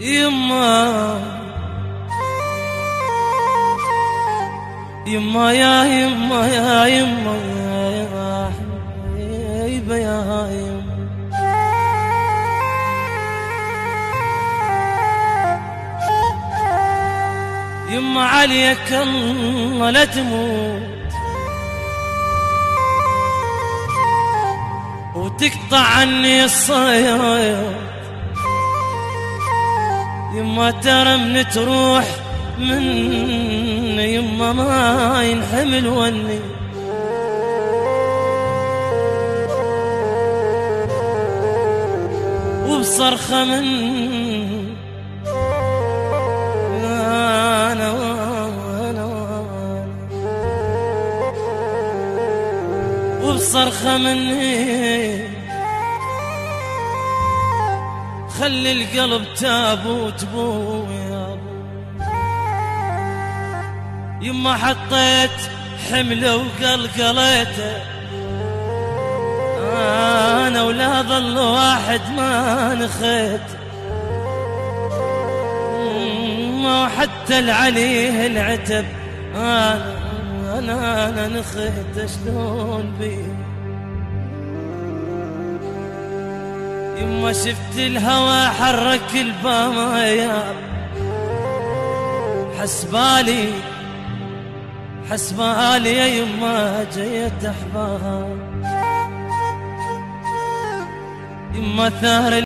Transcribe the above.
يما. يما يا يما يا يما يا حبيبة يا يما. يما عليك الله لا تموت. وتقطع عني الصياد يما ترى من تروح من يما ما ينحمل وني. وبصرخة من وأنا وبصرخة مني خلي القلب تابوت بو يا ابو يما حطيت حملة وقلقليته أنا ولا ظل واحد ما نخيت. ما حتى العليه العتب. أنا أنا أنا نخيت. شلون بيه يما شفت الهوى حرك البايا. حسبالي حسبالي يا يما جيت احباب يما ثار